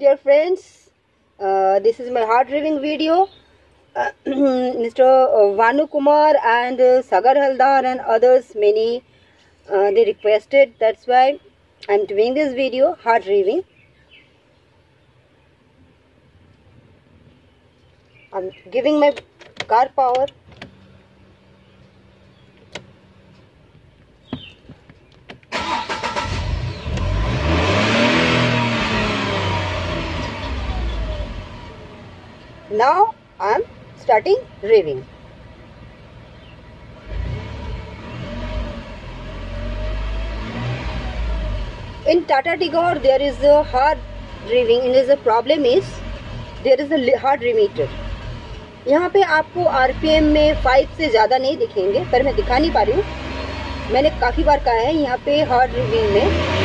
dear friends uh, this is my heart revving video. Uh, mr vanu kumar and uh, sagar haldar and others many uh, they requested that's why i'm doing this video heart revving i'm giving my car power now I'm starting revving in Tata Tigor there is a hard revving and the problem is there is a hard remeter यहाँ पे आपको RPM में five से ज़्यादा नहीं दिखेंगे पर मैं दिखा नहीं पा रही हूँ मैंने काफ़ी बार कहा है यहाँ पे हार्ड रिविंग में